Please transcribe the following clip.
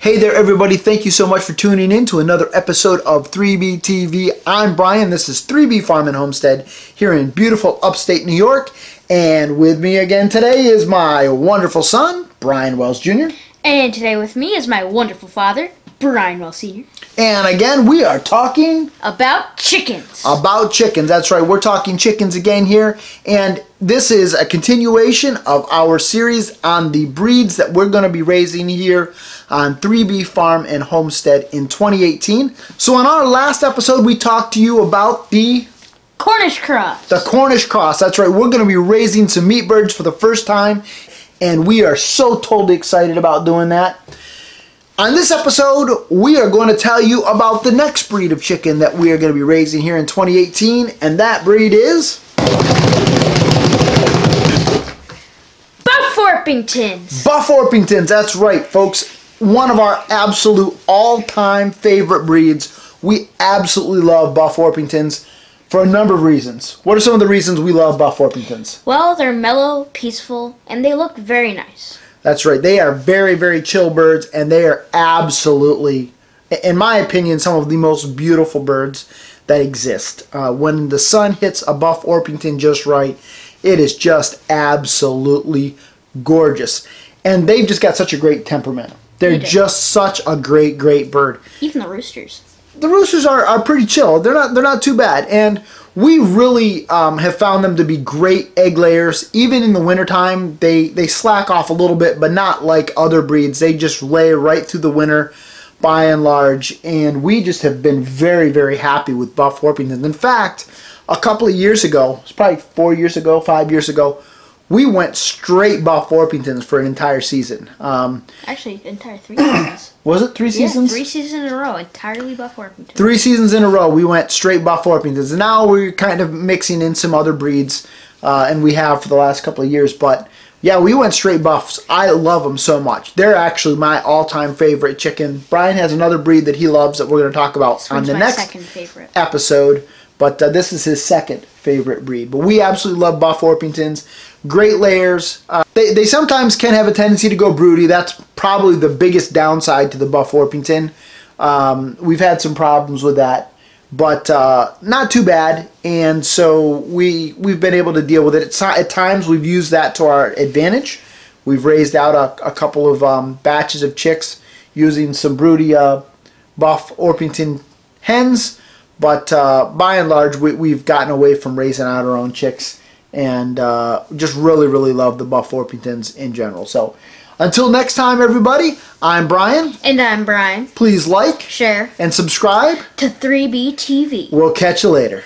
Hey there, everybody. Thank you so much for tuning in to another episode of 3B TV. I'm Brian. This is 3B Farm and Homestead here in beautiful upstate New York. And with me again today is my wonderful son, Brian Wells Jr. And today with me is my wonderful father, Brian Wells Sr. And again, we are talking About chickens. about chickens. That's right, we're talking chickens again here. And this is a continuation of our series on the breeds that we're going to be raising here on 3B Farm and Homestead in 2018. So, in our last episode, we talked to you about the Cornish cross. the Cornish cross. That's right. We're going to be raising some meat birds for the first time, and we are so totally excited about doing that. On this episode, we are going to tell you about the next breed of chicken that we are going to be raising here in 2018, and that breed is Buff Orpingtons. Buff Orpingtons. That's right, folks. One of our absolute all-time favorite breeds. We absolutely love Buff Orpingtons for a number of reasons. What are some of the reasons we love Buff Orpingtons? Well, they're mellow, peaceful, and they look very nice. That's right. They are very, very chill birds, and they are absolutely, in my opinion, some of the most beautiful birds that exist. Uh, when the sun hits a buff Orpington just right, it is just absolutely gorgeous. And they've just got such a great temperament. They're just such a great, great bird Even the roosters. the roosters are, are pretty chill. They're not they're not too bad, and we really um, have found them to be great egg layers. Even in the wintertime, they they slack off a little bit, but not like other breeds. They just lay right through the winter, by and large. And we just have been very very happy with Buff Orpingtons. In fact, a couple of years ago, it's probably four years ago, five years ago. We went straight Buff Orpingtons for an entire season. Um, Actually, entire three seasons. was it three seasons? Yeah, three seasons in a row, entirely Buff Orpington. Three seasons in a row, we went straight Buff Orpingtons. And now we're kind of mixing in some other breeds, uh, and we have for the last couple of years. But yeah, we went straight Buffs. I love them so much. They're actually my all-time favorite chicken. Brian has another breed that he loves that we're going to talk about on the next episode. But uh, this is his second favorite breed. But we absolutely love Buff Orpingtons. Great layers. Uh, they, they sometimes can have a tendency to go broody. That's probably the biggest downside to the Buff Orpington. Um, we've had some problems with that, but uh, not too bad. And so we we've been able to deal with it. At, at times we've used that to our advantage. We've raised out a, a couple of um, batches of chicks using some broody uh, Buff Orpington hens. But uh, by and large, we, we've gotten away from raising out our own chicks and uh, just really, really love the Buff Orpingtons in general. So until next time, everybody, I'm Brian. And I'm Brian. Please like Share and subscribe. to 3B TV. We'll catch you later.